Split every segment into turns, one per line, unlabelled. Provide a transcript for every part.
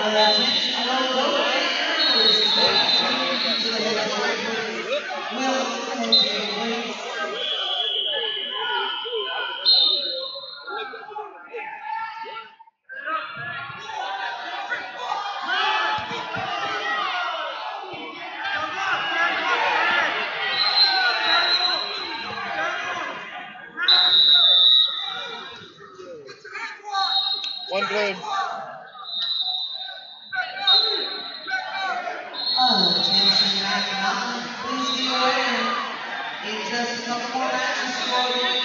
Amém.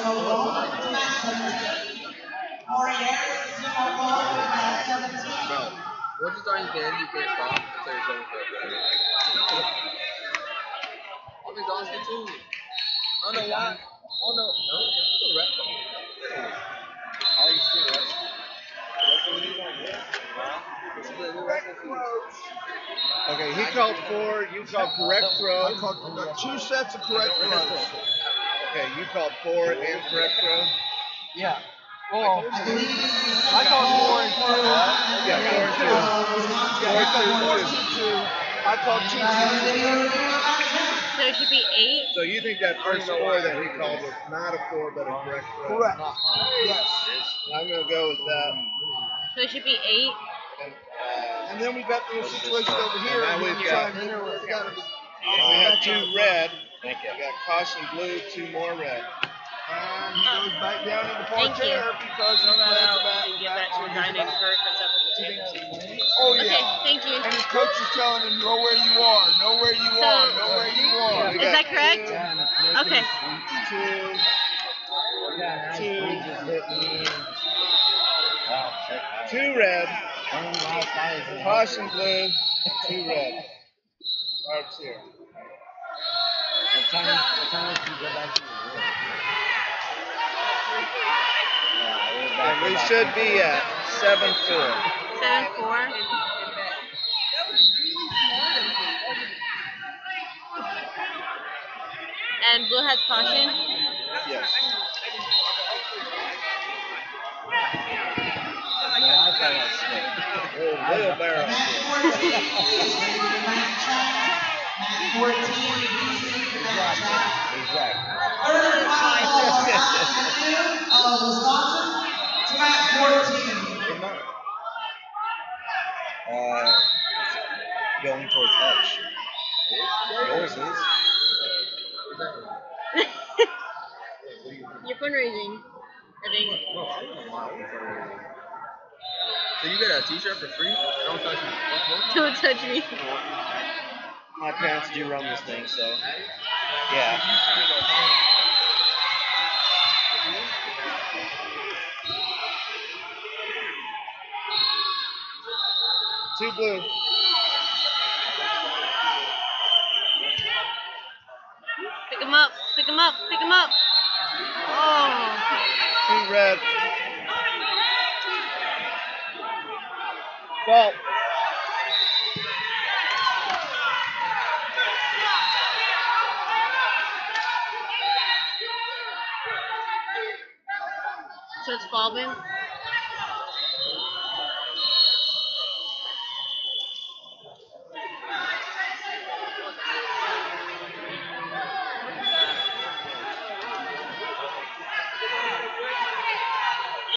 once you start getting you get off, that's how you're for it. I'll be too. I don't know why. Oh no, no, still rep?
Okay, he called four. You called correct throw.
I got two sets of correct throws.
Okay, you called four and correct throw.
Yeah. Well,
I believe this is the
I called four and two.
Yeah, four and two.
of Wisconsin.
Yeah, I called four, two, two. I called two, two.
video review of that check.
So it should be eight.
So you think that first four that he called was not a four but a correct throw?
Correct. Yes.
I'm gonna go with that.
So it should be eight.
And, uh,
And then we got the situation over here.
Now
and
we've
we're
got-
trying to- we gotta be-
we have two red. We got caution blue, two more red.
And he goes back down into
Thank you.
parterre because he
Throw
played
that
the
out
back.
and give that to a guy named Kurt that's up at the table.
Oh
Okay, thank you.
And his coach is telling him, know where you are, know where you
So-
are, know where you are.
We
Is that correct? Okay.
Two, two, two red, caution blue, two red. Barb's here. We should be at 7 4.
7 4? And Blue has caution?
Yes.
I thought I was Little barrel. 14 BC match up. Exactly. Third final of Wisconsin to 14.
Uh, going towards Hutch. Yours is.
You're fundraising, I think.
So you get a t-shirt for free? Don't touch me.
Don't touch me.
My parents do run this thing, so yeah. Two blue.
Pick him up. Pick him up. Pick him up. Oh.
Two red. Fault.
So it's Falvin.